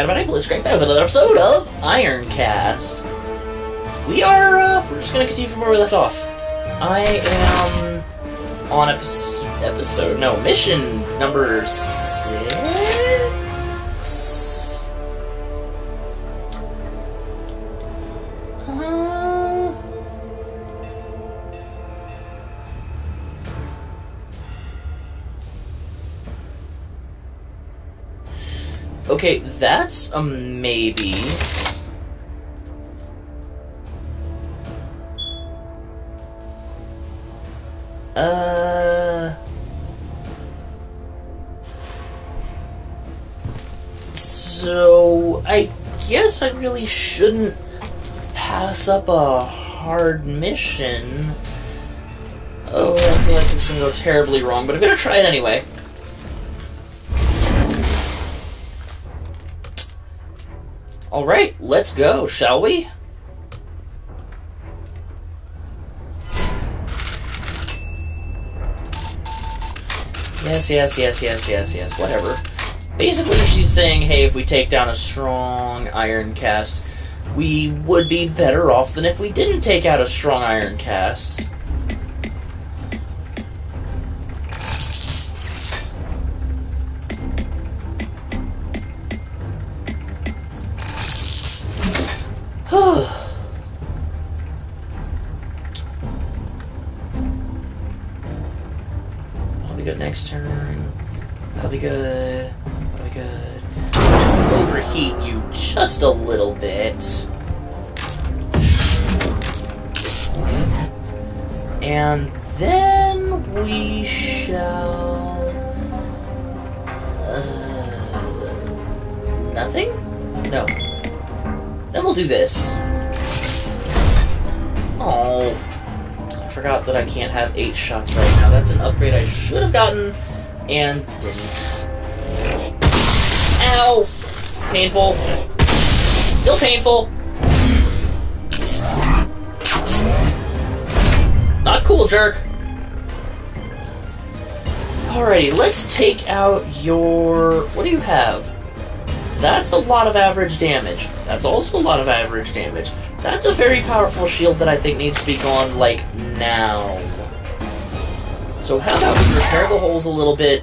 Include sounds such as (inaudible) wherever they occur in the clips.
howdy, howdy, howdy, Blitzcrank back with another episode of Ironcast. We are, uh, we're just gonna continue from where we left off. I am on episode, no, mission number Okay, that's a maybe. Uh. So, I guess I really shouldn't pass up a hard mission. Oh, I feel like this is gonna go terribly wrong, but I'm gonna try it anyway. Alright, let's go, shall we? Yes, yes, yes, yes, yes, yes, whatever. Basically, she's saying, hey, if we take down a strong iron cast, we would be better off than if we didn't take out a strong iron cast. Do this. Oh. I forgot that I can't have eight shots right now. That's an upgrade I should have gotten and didn't. Ow! Painful. Still painful. Not cool, jerk. Alrighty, let's take out your. What do you have? That's a lot of average damage. That's also a lot of average damage. That's a very powerful shield that I think needs to be gone, like, now. So how about we repair the holes a little bit,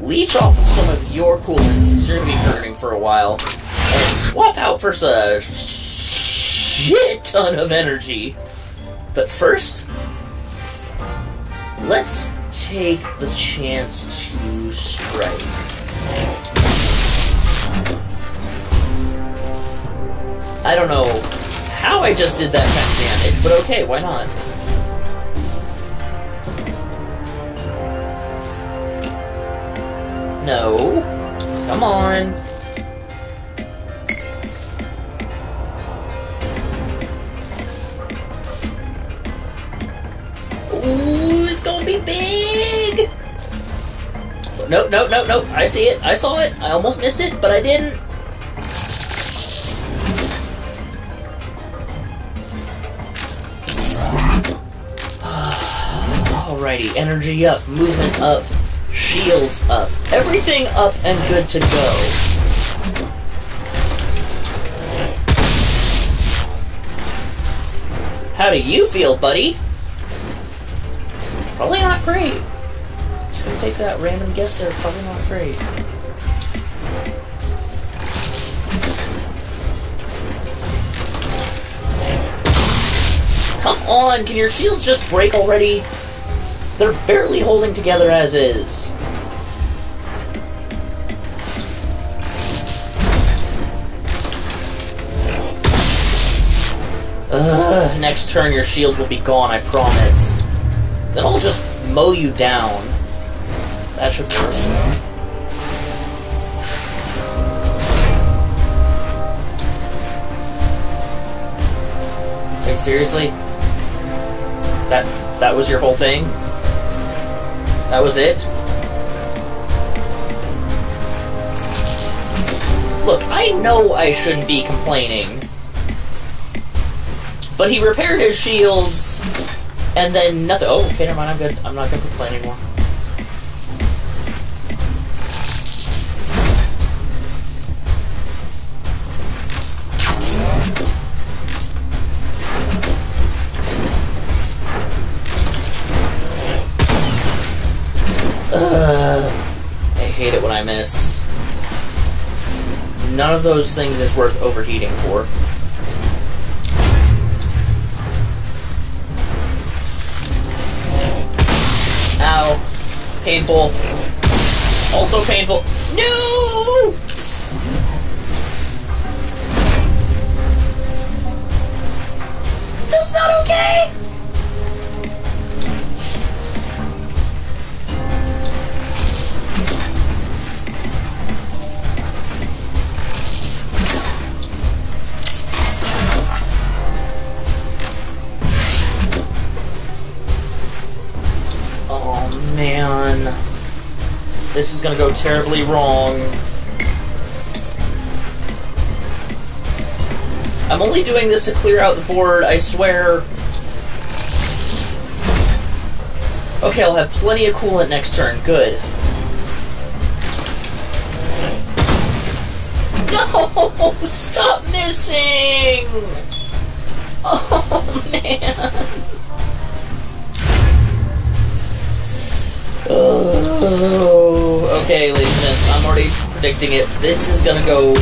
leech off of some of your coolant, since you're going to be burning for a while, and swap out for a shit ton of energy. But first, let's take the chance to strike. I don't know how I just did that kind of damage, but okay, why not? No. Come on. Ooh, it's gonna be big! No, no, no, no. I see it. I saw it. I almost missed it, but I didn't. Alrighty, energy up, movement up, shields up, everything up and good to go. How do you feel, buddy? Probably not great. Just gonna take that random guess there, probably not great. Come on, can your shields just break already? They're barely holding together as is. Ugh, next turn your shields will be gone, I promise. Then I'll just mow you down. That should work. Wait, seriously? That that was your whole thing? That was it? Look, I know I shouldn't be complaining. But he repaired his shields, and then nothing. Oh, okay, never mind. I'm good. I'm not to complain anymore. I hate it when I miss. None of those things is worth overheating for. Ow. Painful. Also painful. No! That's not okay! This is gonna go terribly wrong. I'm only doing this to clear out the board, I swear. Okay, I'll have plenty of coolant next turn. Good. (laughs) No! Stop missing! Oh, man. (laughs) Oh, okay, ladies and gents, I'm already predicting it. This is gonna go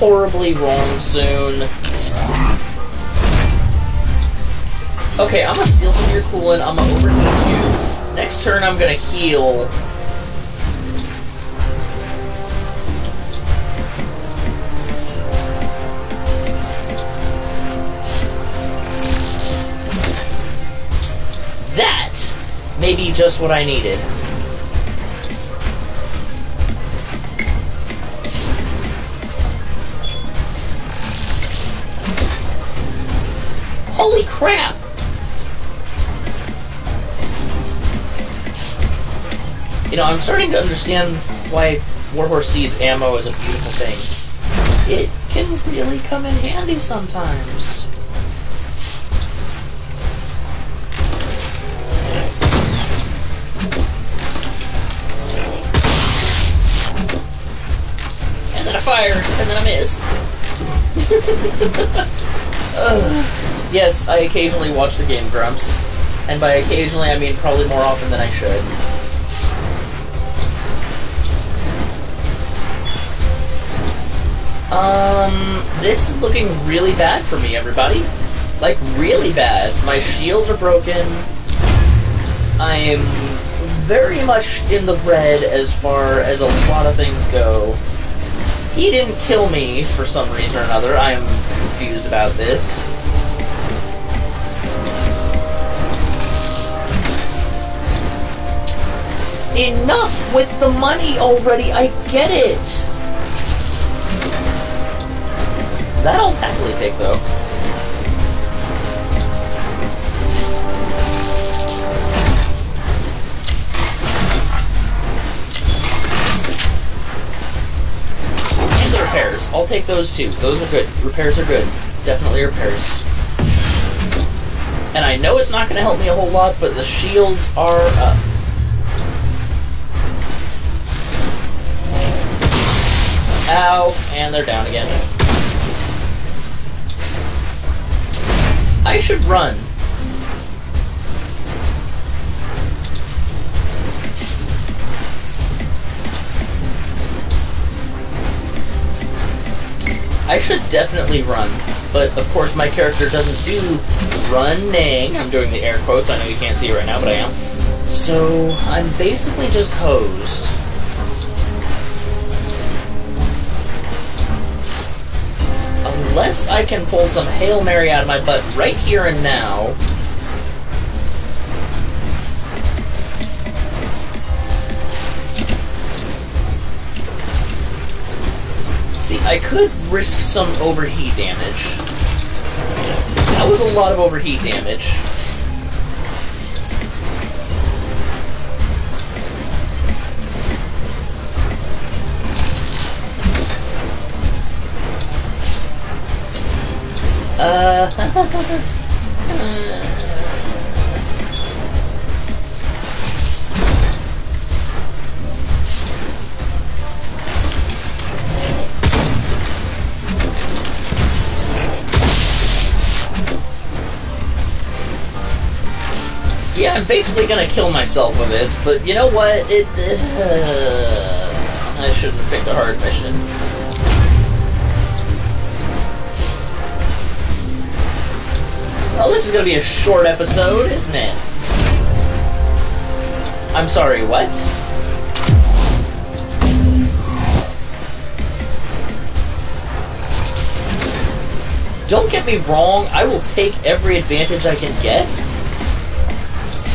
horribly wrong soon. Okay, I'm gonna steal some of your coolant. I'm gonna overheat you. Next turn, I'm gonna heal. That may be just what I needed. Holy crap! You know, I'm starting to understand why Warhorse sees ammo as a beautiful thing. It can really come in handy sometimes. And then I fired, and then I missed. (laughs) Yes, I occasionally watch the Game Grumps. And by occasionally, I mean probably more often than I should. Um, this is looking really bad for me, everybody. Like, really bad. My shields are broken. I'm very much in the red as far as a lot of things go. He didn't kill me for some reason or another. I am confused about this. Enough with the money already. I get it. That I'll happily take, though. I'll take those too. Those are good. Repairs are good. Definitely repairs. And I know it's not going to help me a whole lot, but the shields are up. Ow, and they're down again. I should run. I should definitely run, but of course my character doesn't do running. I'm doing the air quotes. I know you can't see it right now, but I am. So I'm basically just hosed. Unless I can pull some Hail Mary out of my butt right here and now. See, I could risk some overheat damage. That was a lot of overheat damage. Uh. (laughs) Yeah, I'm basically gonna kill myself with this, but you know what? It. Uh, I shouldn't have picked a hard mission. Well, this is gonna be a short episode, isn't it? I'm sorry, what? Don't get me wrong, I will take every advantage I can get.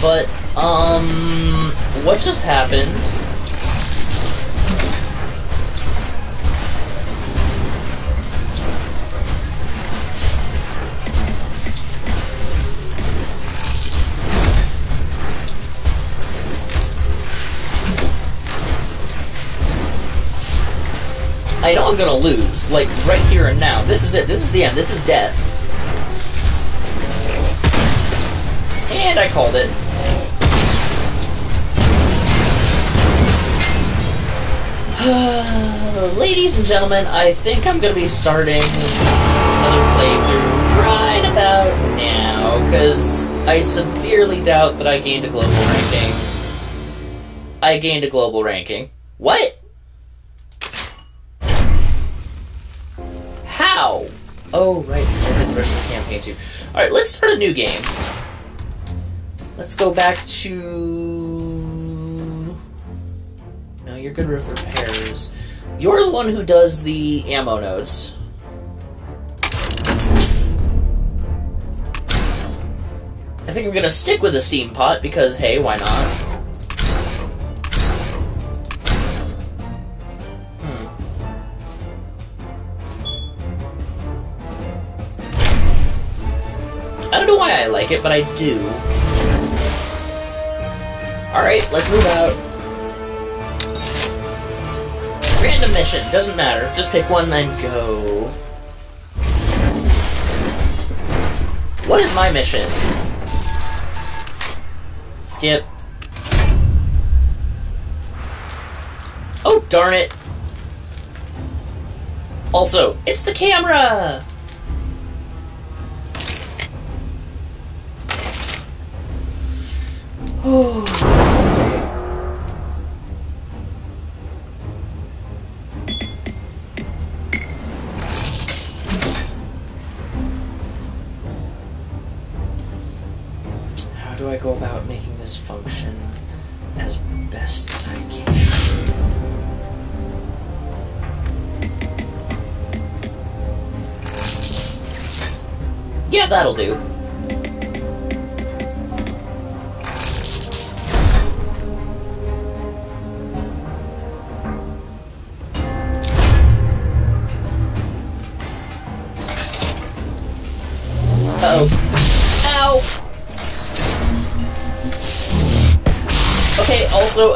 But, um, what just happened? I know I'm gonna lose, like right here and now. This is it. This is the end. This is death. And I called it. Ladies and gentlemen, I think I'm gonna be starting another playthrough right about now, because I severely doubt that I gained a global ranking. I gained a global ranking. What? How? Oh, right. Versus campaign two. All right, let's start a new game. Let's go back to. No, you're good with repairs. You're the one who does the ammo nodes. I think I'm gonna stick with the steam pot because hey, why not? Hmm. I don't know why I like it, but I do. Alright, let's move out. Random mission, doesn't matter. Just pick one and go. What is my mission? Skip. Oh, darn it. Also, it's the camera! How (sighs) oh. Go about making this function as best as I can? Yeah, that'll do.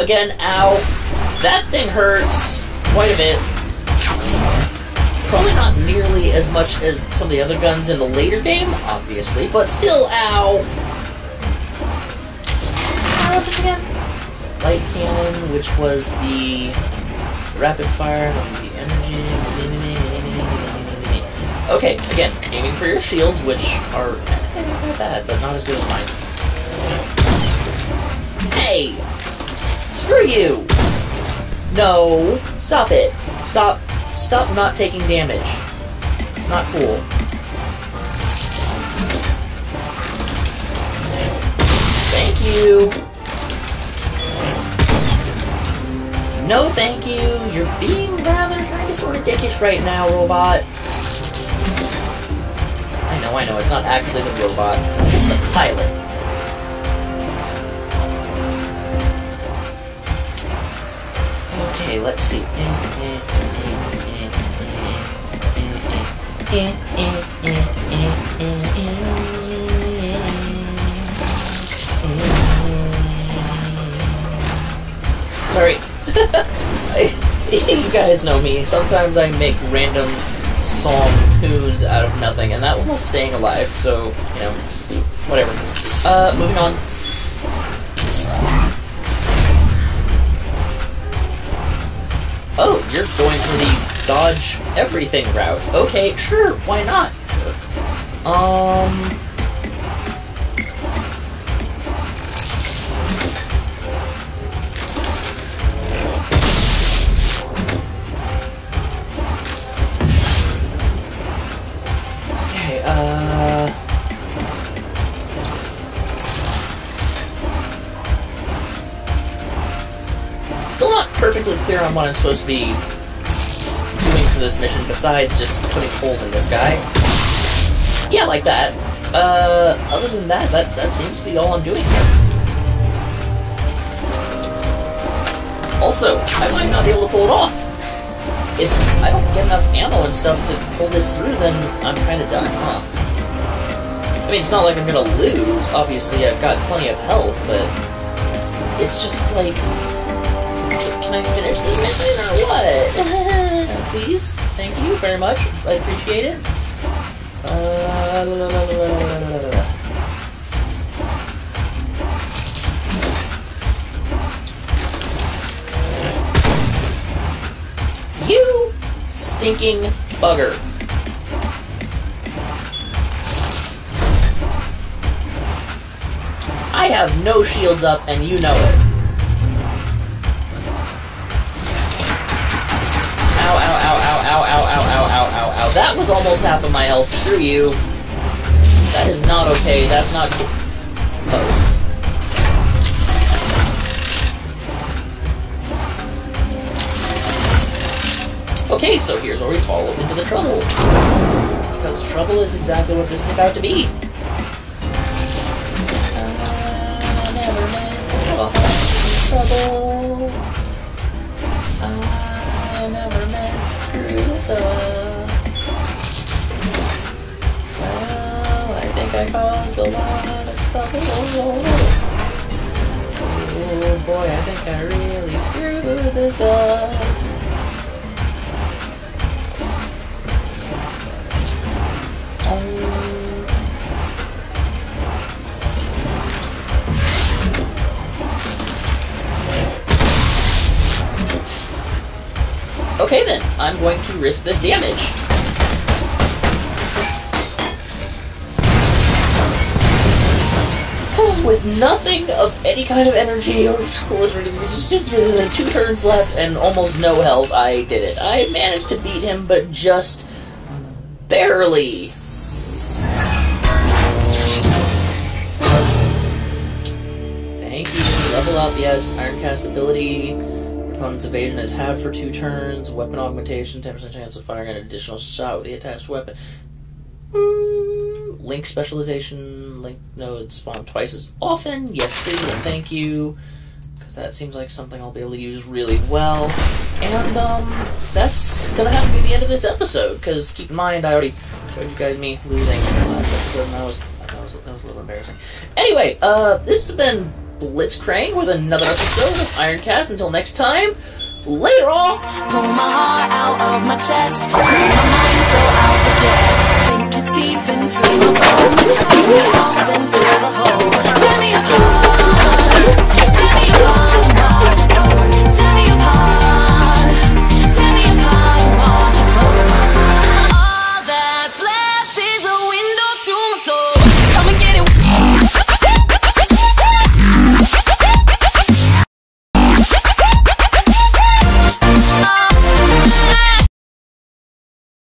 Again, ow. That thing hurts quite a bit. Probably not nearly as much as some of the other guns in the later game, obviously, but still, ow! Again? Light cannon, which was the rapid fire, the energy. Okay, again, aiming for your shields, which are eh, not bad, but not as good as mine. Hey! Screw you! No! Stop it! Stop! Stop not taking damage. It's not cool. Thank you! No thank you! You're being rather kind of sort of dickish right now, robot. I know, I know, it's not actually the robot. It's the pilot. Okay, let's see. Sorry. (laughs) you guys know me. Sometimes I make random song tunes out of nothing, and that one was staying alive, so, you know, whatever. Uh, moving on. Oh, you're going for the dodge everything route. Okay, sure, why not? Um. Still not perfectly clear on what I'm supposed to be doing for this mission besides just putting holes in this guy. Yeah, like that. Uh, other than that, that, that seems to be all I'm doing here. Also, I might not be able to pull it off. If I don't get enough ammo and stuff to pull this through, then I'm kind of done, huh? I mean, it's not like I'm gonna lose. Obviously, I've got plenty of health, but it's just like, can I finish this mission or what? (laughs) Uh, please, thank you very much. I appreciate it. You stinking bugger. I have no shields up and you know it. That was almost half of my health. Screw you. That is not okay. That's not cool. Oh. Okay, so here's where we fall into the trouble. Because trouble is exactly what this is about to be. I never trouble. I never meant to screw this up. I caused a lot of trouble. Oh boy, I think I really screwed this up. Okay then, I'm going to risk this damage. With nothing of any kind of energy or just two turns left and almost no health, I did it. I managed to beat him, but just barely. Thank you. Level up, yes. Ironcast ability. Your opponent's evasion is halved for two turns. Weapon augmentation, 10% chance of firing an additional shot with the attached weapon. Mm, Link specialization. Link nodes spawn twice as often. Yes, please, and thank you. Because that seems like something I'll be able to use really well. And, um, that's gonna have to be the end of this episode. Because keep in mind, I already showed you guys me losing in the last episode, and that was, that was, that was a little embarrassing. Anyway, uh, this has been Blitzcrank with another episode of Ironcast. Until next time, later all! Pull my heart out of my chest, my mind so I'll forget. Unsealable, fill me up, then fill the hole. Tear me apart.